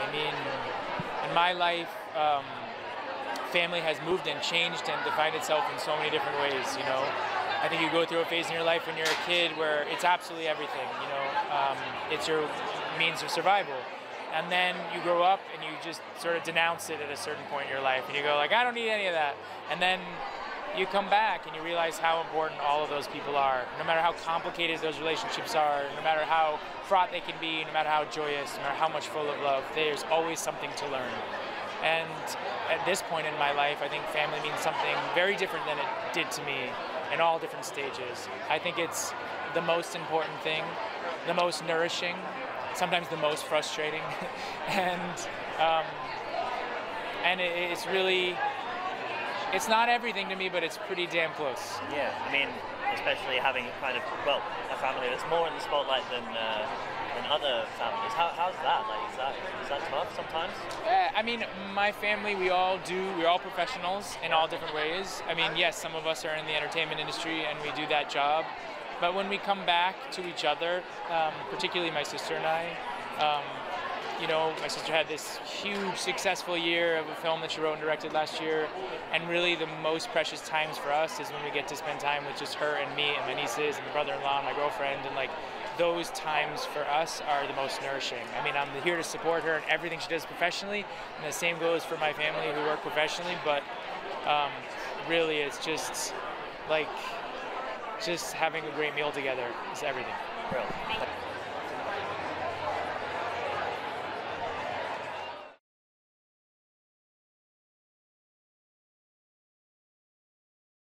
I mean, in my life, um, family has moved and changed and defined itself in so many different ways. You know, I think you go through a phase in your life when you're a kid where it's absolutely everything. You know, um, it's your means of survival. And then you grow up and you just sort of denounce it at a certain point in your life, and you go like, I don't need any of that. And then you come back and you realize how important all of those people are. No matter how complicated those relationships are, no matter how fraught they can be, no matter how joyous, no matter how much full of love, there's always something to learn. And at this point in my life, I think family means something very different than it did to me in all different stages. I think it's the most important thing, the most nourishing, sometimes the most frustrating, and um, and it's really it's not everything to me, but it's pretty damn close. Yeah, I mean, especially having kind of well a family that's more in the spotlight than uh, than other families. How, how's that? Like, is that is that tough sometimes? Uh, I mean, my family, we all do. We're all professionals in all different ways. I mean, yes, some of us are in the entertainment industry and we do that job. But when we come back to each other, um, particularly my sister and I, um, you know, my sister had this huge successful year of a film that she wrote and directed last year, and really the most precious times for us is when we get to spend time with just her and me and my nieces and my brother-in-law and my girlfriend, and like those times for us are the most nourishing. I mean, I'm here to support her in everything she does professionally, and the same goes for my family who work professionally. But um, really, it's just like just having a great meal together is everything. Really.